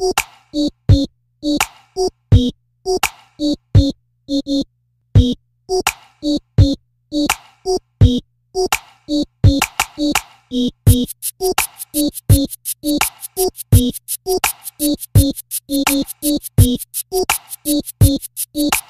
Eat, eat, eat, eat, eat, eat, eat, eat, eat, eat.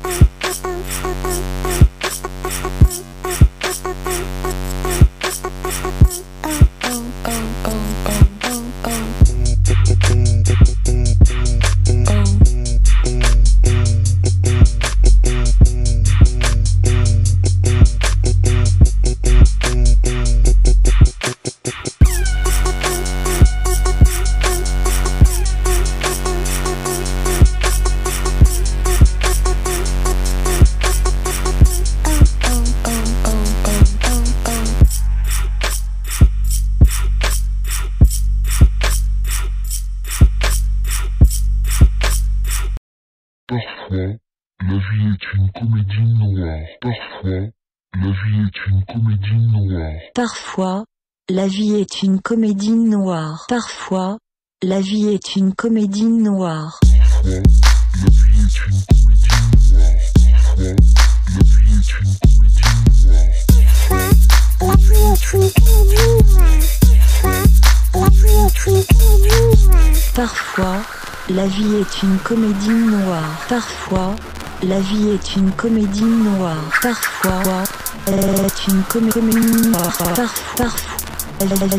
Parfois, la vie est une comédie noire. Parfois, la vie est une comédie noire. Parfois, la vie est une comédie noire. Parfois, la vie est une comédie noire. Parfois, la vie est une comédie noire. Parfois, la vie est une comédie noire. Parfois, la vie est une comédie noire. Parfois, la vie est une comédie noire. Parfois, la vie est une comédie noire. Parfois, la vie est une comédie noire. Parfois, elle est une comédie noire. Parfois, parfois.